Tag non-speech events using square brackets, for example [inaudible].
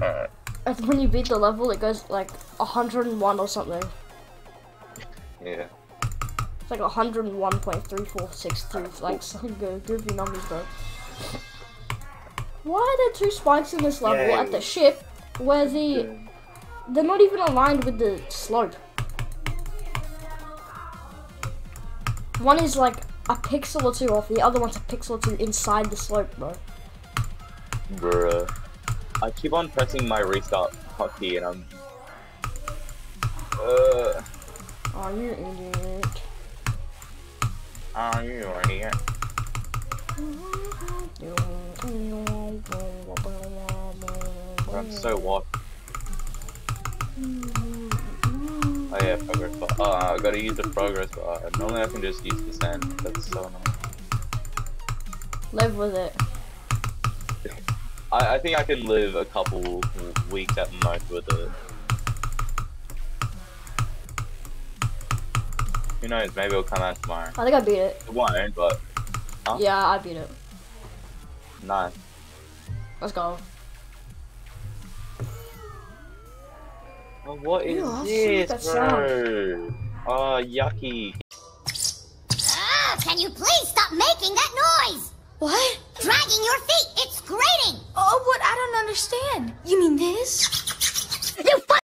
Uh, Alright. And when you beat the level, it goes like 101 or something. Yeah. It's like 101.3463, like some good goofy numbers, bro. Why are there two spikes in this level Yay. at the ship where the they're not even aligned with the slope? One is like a pixel or two off, the other one's a pixel or two inside the slope, bro. Bruh. I keep on pressing my restart hotkey and I'm. Uh. Oh, you idiot. Oh, you idiot. I'm so what? Oh yeah, progress bar. Oh, I gotta use the progress bar. Normally I can just use the sand. That's so annoying. Live with it. [laughs] I, I think I can live a couple weeks at most with it. Who knows? Maybe it'll come out tomorrow. I think I beat it. It won't, but Huh? Yeah, I beat it. nice. Let's go. Oh, what is Ew, this, that bro? Oh, yucky. Ah, can you please stop making that noise? What? Dragging your feet, it's grating. Oh, what? I don't understand. You mean this? You